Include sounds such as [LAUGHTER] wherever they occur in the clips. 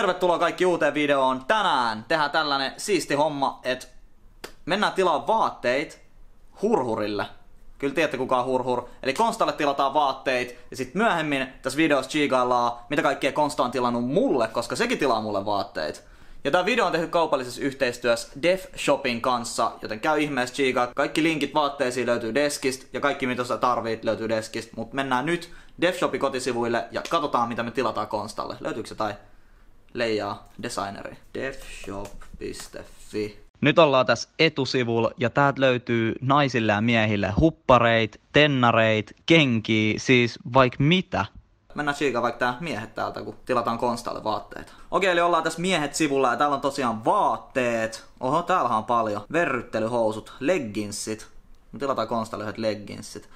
Tervetuloa kaikki uuteen videoon. Tänään tehdään tällainen siisti homma, että mennään tilaa vaatteet hurhurille. Kyllä tiedätte kuka on hurhur. Eli Konstalle tilataan vaatteet ja sitten myöhemmin tässä videossa chiigaillaan, mitä kaikkea Konsta on tilannut mulle, koska sekin tilaa mulle vaatteet. Ja tämä video on tehty kaupallisessa yhteistyössä Def Shopin kanssa, joten käy ihmeessä chiigaa. Kaikki linkit vaatteisiin löytyy deskistä ja kaikki mitä sä tarvit löytyy deskistä. Mutta mennään nyt Def Shopin kotisivuille ja katsotaan mitä me tilataan Konstalle. Löytyykö se tai leijaa designeri? defshop.fi nyt ollaan tässä etusivulla ja täältä löytyy naisille ja miehille huppareit, tennareit, kenkiä, siis vaikka mitä. Mennään siikaa vaikka tää miehet täältä, kun tilataan Konstalle vaatteet. Okei, eli ollaan tässä miehet sivulla ja täällä on tosiaan vaatteet. Oho, täällä on paljon. Verryttelyhousut, legginsit. Me tilataan Konstalle yhdet legginsit.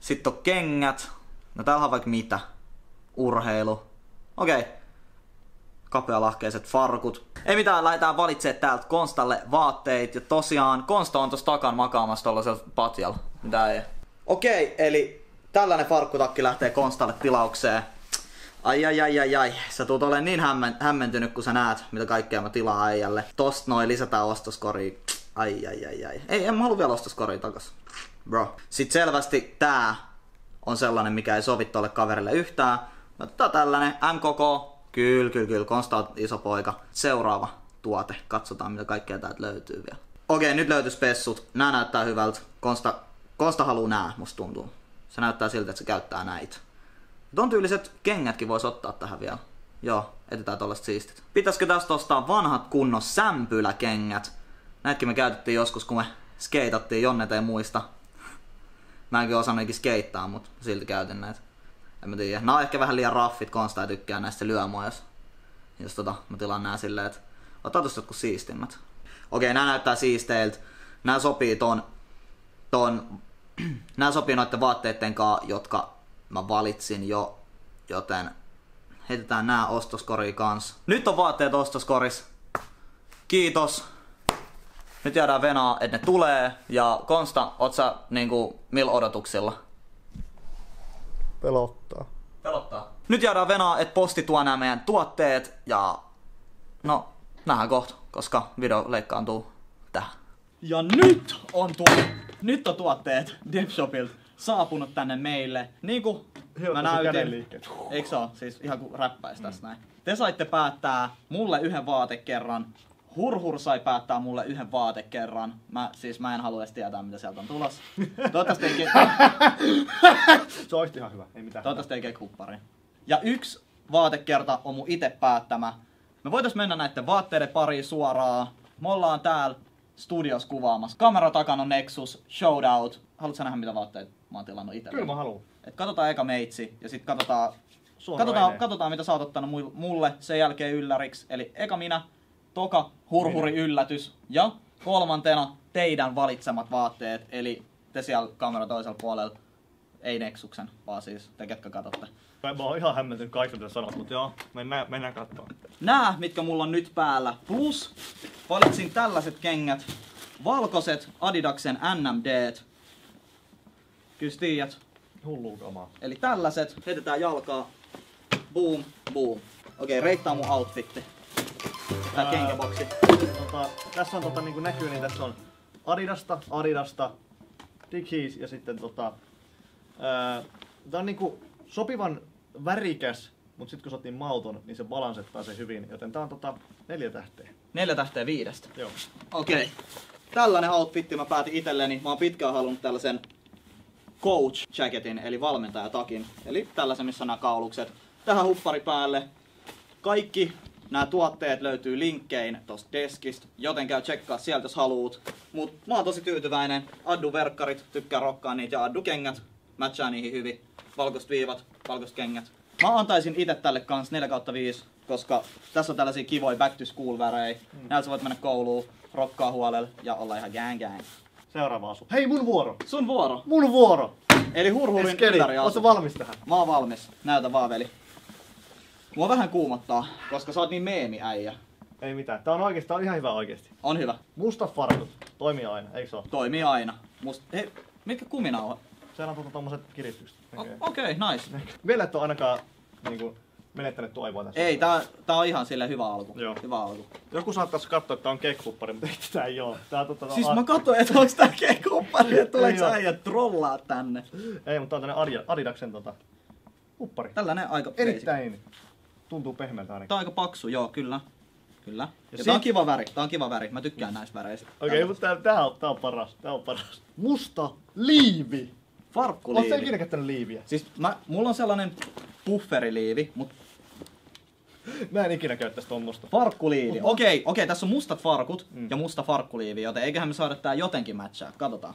Sitten on kengät. No täällä on vaikka mitä. Urheilu. Okei. Kapealahkeiset farkut. Ei mitään, lähdetään valitsemaan täältä Konstalle vaatteet. Ja tosiaan, Konsta on tossa takan makaamassa tollasella patjalla. Mitä ei. Okei, eli tällainen farkkutakki lähtee Konstalle tilaukseen. Ai ai ai ai ai, sä tulet olemaan niin hämmen, hämmentynyt kun sä näet, mitä kaikkea mä tilaan äijälle. Tosta noin lisätään ostoskoriin. Ai ai ai ai. Ei, en mä halua vielä ostoskoriin takas. Bro. Sitten selvästi tää on sellainen, mikä ei sovi tolle kaverille yhtään. Otetaan tällainen MKK. Kyllä, kyllä, kyllä. Konsta on iso poika. Seuraava tuote. Katsotaan, mitä kaikkea täältä löytyy vielä. Okei, nyt löytyy spessut. Nää näyttää hyvältä. Konsta, Konsta haluu nää, musta tuntuu. Se näyttää siltä, että se käyttää näitä. Ton tyyliset kengätkin vois ottaa tähän vielä. Joo, etetään tollaset siistit. Pitäisikö tästä ostaa vanhat kunnon sämpyläkengät? Näitäkin me käytettiin joskus, kun me skeitattiin, Jonnet ei muista. Mä enkin osannut ikin skeittaa, mutta silti käytin näitä. En mä tiedä. Nää on ehkä vähän liian raffit, Konsta ei tykkää näistä se lyö mua, jos, jos tota, mä tilaan nää silleen, että ota tosta jotkut siistimmät. Okei, nää näyttää siisteiltä. Nää sopii ton, ton [CLEARS THROAT] nämä sopii noiden vaatteiden kanssa, jotka mä valitsin jo, joten heitetään nämä ostoskoriin kanssa. Nyt on vaatteet ostoskoris. Kiitos. Nyt jäädään venaa, että ne tulee. Ja Konsta, oot sä niinku millä odotuksilla? Pelottaa. Pelottaa. Nyt jäädään venaa, että posti tuo nämä meidän tuotteet ja no, nähdään kohta, koska video leikkaantuu tähän. Ja nyt on tuo, nyt on tuotteet Devshopilta saapunut tänne meille. Niin kuin mä näytin. Eikö se ole? Siis ihan kuin räppäis tässä näin. Te saitte päättää mulle yhden vaatekerran. Hurhur sai päättää mulle yhden vaatekerran. Mä, siis mä en halua edes tietää, mitä sieltä on tulossa. Toivottavasti ei, [LAUGHS] Se olisi ihan hyvä, ei mitään. toivottavasti ei kekhuppari. Ja yksi vaatekerta on mun itse päättämä. Me voitais mennä näiden vaatteiden pariin suoraan. Me ollaan täällä studios kuvaamassa. Kamera takana on Nexus, Showdout. Haluatko nähdä mitä vaatteita mä oon tilannut itse? Kyllä mä haluan. Et katsotaan eka meitsi ja sitten katsotaan, katsotaan, katsotaan mitä sä oot ottanut mul- mulle sen jälkeen ylläriksi. Eli eka minä, toka hurhuri yllätys ja kolmantena teidän valitsemat vaatteet. Eli te siellä kamera toisella puolella, ei Nexuksen, vaan siis te ketkä katsotte. Mä, mä oon ihan hämmentynyt kaikista mitä sanot, mutta joo, mennään, mennään katsomaan. Nää, mitkä mulla on nyt päällä. Plus valitsin tällaiset kengät. Valkoiset Adidaksen NMD. Kyllä sä tiedät. Hullu kamaa. Eli tällaiset, heitetään jalkaa. Boom, boom. Okei, reittaa mun outfitti. Tää Ää. kenkäboksi. Tota, tässä on tota, niin kuin näkyy, niin tässä on Adidasta, Adidasta, Dickies ja sitten tota... Ää, tää on niinku sopivan värikäs, mutta sitten kun sä niin mauton, niin se balansettaa se hyvin. Joten tää on tota neljä tähteä. Neljä tähteä viidestä. Joo. Okei. Tällainen outfitti mä päätin itselleni. Mä oon pitkään halunnut tällaisen coach jacketin, eli valmentajatakin. Eli tällaisen, missä on nämä kaulukset. Tähän huppari päälle. Kaikki nämä tuotteet löytyy linkkein tosta deskistä, joten käy tsekkaa sieltä jos haluut. Mut mä oon tosi tyytyväinen. Addu verkkarit, tykkää rokkaa niitä ja Addu kengät. Matchaa niihin hyvin. Valkoiset viivat, valkoiset kengät. Mä antaisin itse tälle kans 4 kautta 5, koska tässä on tällaisia kivoja back to school värejä. Mm. Näillä sä voit mennä kouluun, rokkaa huolella ja olla ihan gang gang. Seuraava asu. Hei, mun vuoro! Sun vuoro. Mun vuoro! Eli hurhurin Eskeli, ootko valmis tähän? Mä oon valmis. Näytä vaan veli. Mua vähän kuumottaa, koska sä oot niin meemi äijä. Ei mitään. Tää on oikeesti, tää on ihan hyvä oikeesti. On hyvä. Mustat farkut. Toimii aina, eikö se oo? Toimii aina. Must... Hei, mitkä kuminauhat? Siellä on tota tommoset kiristykset. Okei, okay, nice. Vielä et oo ainakaan niinku menettänyt toivoa tässä. Ei, tää, tää on ihan sille hyvä alku. Joo. Hyvä alku. Joku saattaisi katsoa, että on kekkuppari, mutta ei tää ei oo. Tää on tota, Siis mä katsoin, että onks tää kekoppari, että tuleeko sä äijät trollaa tänne. Ei, mutta tää on tänne Adi- Adidaksen tota, huppari. Tällainen aika basic. Tuntuu pehmeältä ainakin. Tää on aika paksu, joo, kyllä. Kyllä. Ja, Ja tää on kiva väri, tää on kiva väri. Mä tykkään näistä väreistä. Okei, okay, mutta tää, tää, on, tää on paras. Tää on paras. Musta liivi. Oletko Farkkuliivi. ikinä käyttänyt liiviä? Siis mä, mulla on sellainen bufferiliivi, mut Mä en ikinä käyttäisi tommosta. farkkuliivi. Okei, okei, tässä on mustat farkut Mm. ja musta farkkuliivi, joten eiköhän me saada tää jotenkin matchaa. Katsotaan.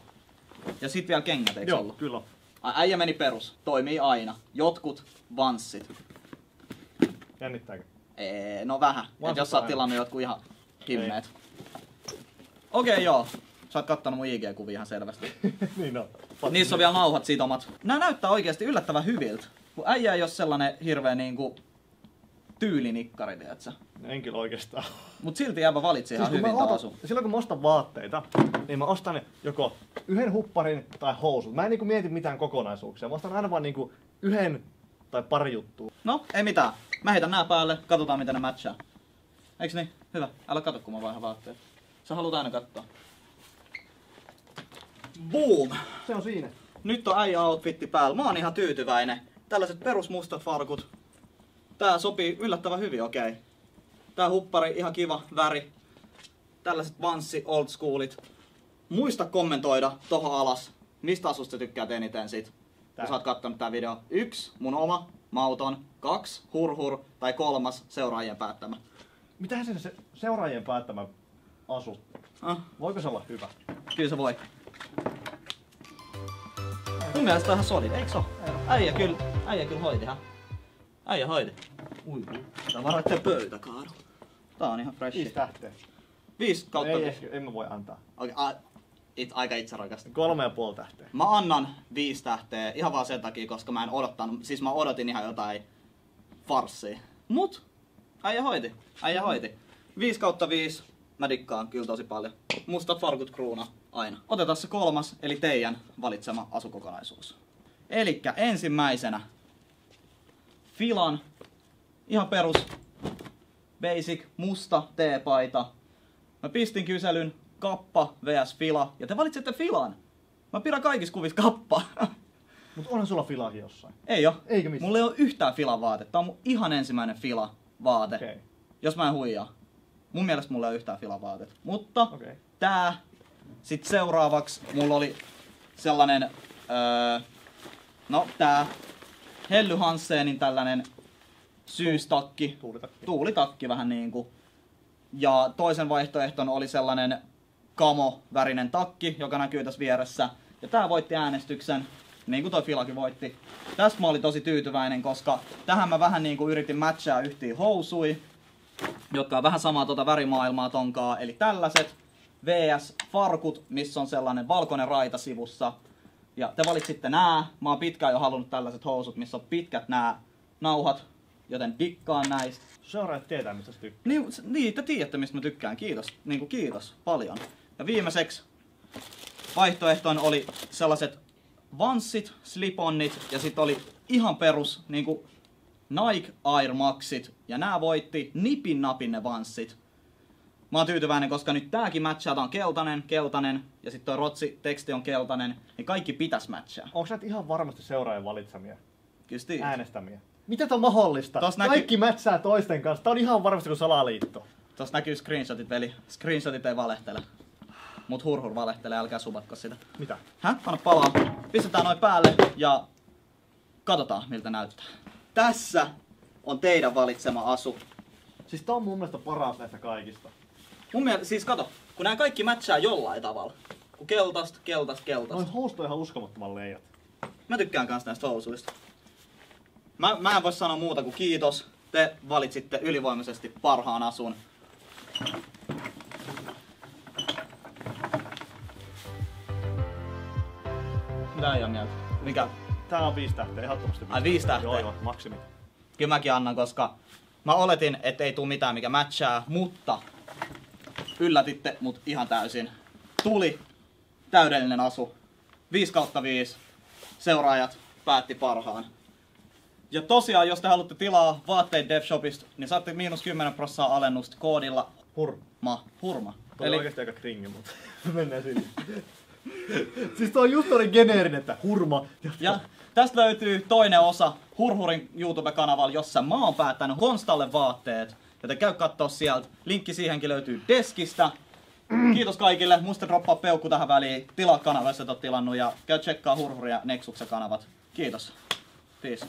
Ja sit vielä kengät, eikö Joo, ollut? kyllä Äijä meni perus. Toimii aina. Jotkut vanssit. Jännittääkö? Ee, no vähän. Et jos sä oot tilannut jotkut ihan himmeet. Okei, joo. Sä oot kattonut mun IG-kuvia ihan selvästi. [LAUGHS] niin on. Niissä on vielä nauhat sitomat. Nää näyttää oikeasti yllättävän hyviltä. Kun äijä ei ole sellainen hirveä niinku tyylinikkari, tiedätkö? En kyllä oikeastaan. Mut silti jäävä valitsi ihan Siis hyvin otan, silloin kun mä ostan vaatteita, niin mä ostan joko yhden hupparin tai housut. Mä en niinku mieti mitään kokonaisuuksia. Mä ostan aina vaan niinku yhden tai pari juttua. No, ei mitään. Mä heitän nää päälle, katsotaan miten ne matchaa. Eiks niin? Hyvä. Älä katso, kun mä vaihan vaatteet. Sä haluat aina katsoa. Boom! Se on siinä. Nyt on äijä outfitti päällä. Mä oon ihan tyytyväinen. Tällaiset perusmustat farkut. Tää sopii yllättävän hyvin, okei. Okay. Tää huppari, ihan kiva väri. Tällaiset vanssi old schoolit. Muista kommentoida tohon alas, mistä asusta tykkäät eniten sit. Tää. Kun sä oot kattonut tää video. Yksi, mun oma, mauton. Kaksi, hurhur. Tai kolmas, seuraajien päättämä. Mitähän se, se seuraajien päättämä asu? Ah, Voiko se olla hyvä? kyllä se voi. Mun mielestä ihan solid, eikö se oo? Äijä kyllä, äijä kyllä hoiti ihan. Äijä hoiti. Ui, tää varoitte pöytäkaadu. Tää on ihan fresh. Viisi tähteä. Viisi kautta. Ei, ehkä, en mä voi antaa. Okei, a, it, aika itserakasta. Kolme ja puoli tähteä. Mä annan viisi tähteä ihan vaan sen takia, koska mä en odottanut, siis mä odotin ihan jotain farssia. Mut, äijä hoiti, äijä hoiti. 5 kautta 5, mä dikkaan kyllä tosi paljon. Mustat farkut kruuna, aina. Otetaan se kolmas, eli teidän valitsema asukokonaisuus. Elikkä ensimmäisenä Filan, ihan perus, basic, musta teepaita. Mä pistin kyselyn kappa vs Fila, ja te valitsette Filan. Mä pidän kaikissa kuvissa kappa. [LAUGHS] Mut onhan sulla filakin jossain. ei oo. Eikö missään? Mulla ei oo yhtään Filan vaatetta. Tää on mun ihan ensimmäinen Fila vaate. Okay. Jos mä en huijaa. Mun mielestä mulla ei ole yhtään Filan vaatetta. Mutta. Okay. tää. Sitten seuraavaksi mulla oli sellainen, öö, no tää Helly Hansenin tällainen syystakki. Tuulitakki. Tuulitakki vähän niinku. Ja toisen vaihtoehton oli sellainen kamo-värinen takki, joka näkyy tässä vieressä. Ja tää voitti äänestyksen, niin kuin toi Filakin voitti. Tästä mä olin tosi tyytyväinen, koska tähän mä vähän niinku yritin matchaa yhtiin housui, jotka on vähän samaa tuota värimaailmaa tonkaa. Eli tällaiset VS farkut, missä on sellainen valkoinen raita sivussa. Ja te valitsitte nää. Mä oon pitkään jo halunnut tällaiset housut, missä on pitkät nää nauhat, joten dikkaan näistä. Seuraajat tietää, mistä tykkää. Niin, niin, te tiedätte mistä mä tykkään. Kiitos. Niin kuin kiitos paljon. Ja viimeiseksi vaihtoehtoin oli sellaiset vanssit, slip-onnit ja sitten oli ihan perus niin kuin Nike Air Maxit. Ja nämä voitti nipin napin ne vanssit. Mä oon tyytyväinen, koska nyt tääkin matchaa, tää on keltainen, keltainen ja sitten toi rotsi teksti on keltainen, niin kaikki pitäis matchaa. Onko näitä ihan varmasti seuraajien valitsemia? Kyllä sä tiedät. Äänestämiä. Tämä on mahdollista? Tos näkyy- Kaikki mätsää toisten kanssa. Tää on ihan varmasti kuin salaliitto. Tuossa näkyy screenshotit, veli. Screenshotit ei valehtele. Mut hurhur valehtelee, älkää suvatko sitä. Mitä? Häh? Anna palaa. Pistetään noin päälle ja katsotaan miltä näyttää. Tässä on teidän valitsema asu. Siis tää on mun mielestä paras näistä kaikista. Mun mielestä, siis kato, kun nämä kaikki matchaa jollain tavalla. Kun keltaista, keltaista, keltaista. Noin housut on ihan uskomattoman leijat. Mä tykkään kans näistä housuista. Mä, mä en voi sanoa muuta kuin kiitos. Te valitsitte ylivoimaisesti parhaan asun. Mitä mieltä? Mikä? Tää on viisi tähteä, ehdottomasti Ai, viisi tähteä? Joo, joo, maksimi. Kyllä mäkin annan, koska mä oletin, että ei tule mitään mikä matchaa, mutta yllätitte mut ihan täysin. Tuli täydellinen asu. 5 kautta 5. Seuraajat päätti parhaan. Ja tosiaan, jos te haluatte tilaa vaatteet DevShopista, niin saatte miinus 10 prosenttia alennusta koodilla Hurma. hurma. Toi Eli on oikeesti aika kringi, mutta [LAUGHS] mennään sinne. [LAUGHS] siis toi on just toinen geneerinen, että hurma. Ja tästä löytyy toinen osa Hurhurin YouTube-kanavalla, jossa mä oon päättänyt Konstalle vaatteet. Joten käy kattoo sieltä. Linkki siihenkin löytyy deskistä. Kiitos kaikille. Muista droppaa peukku tähän väliin. Tilaa kanava, jos et oo tilannut. Ja käy tsekkaa Hurhurin ja Nexuksen kanavat. Kiitos. Peace.